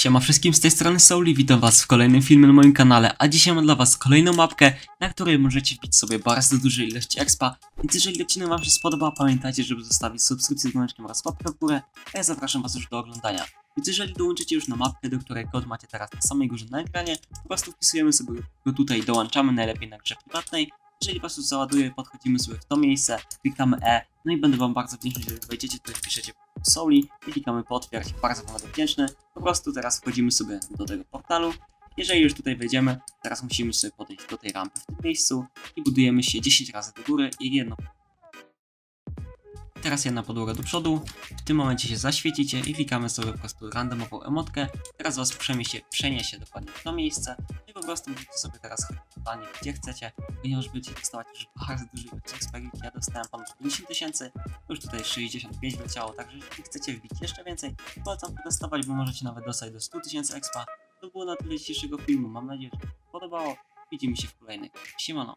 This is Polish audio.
Siema wszystkim z tej strony Souli, witam was w kolejnym filmie na moim kanale, a dzisiaj mam dla was kolejną mapkę, na której możecie wbić sobie bardzo duże ilości expa, więc jeżeli odcinek wam się spodoba, pamiętajcie, żeby zostawić subskrypcję z dzwoneczkiem oraz łapkę w górę, a ja zapraszam was już do oglądania. Więc jeżeli dołączycie już na mapkę, do której kod macie teraz na samej górze na ekranie, po prostu wpisujemy sobie go tutaj, dołączamy najlepiej na grze prywatnej, jeżeli was już załaduje, podchodzimy sobie w to miejsce, klikamy E, no i będę wam bardzo wdzięczny, jeżeli wejdziecie tutaj, wpiszecie Soli i klikamy potwierdź, bardzo będę wdzięczny. Po prostu teraz wchodzimy sobie do tego portalu. Jeżeli już tutaj wejdziemy, teraz musimy sobie podejść do tej rampy w tym miejscu i budujemy się 10 razy do góry i jedno. Teraz jedna podłoga do przodu, w tym momencie się zaświecicie i klikamy sobie po prostu randomową emotkę. Teraz was przeniesie, przeniesie dokładnie w to miejsce i po prostu możecie sobie teraz chodzić gdzie chcecie, ponieważ będziecie dostawać już bardzo duży ilość expertów. Ja dostałem ponad 50 tysięcy, już tutaj 65 wleciało, także jeżeli chcecie wbić jeszcze więcej, polecam to dostawać, bo możecie nawet dostać do 100 tysięcy expa. To było na tyle dzisiejszego filmu, mam nadzieję, że się podobało. Widzimy się w kolejnych. Siemano.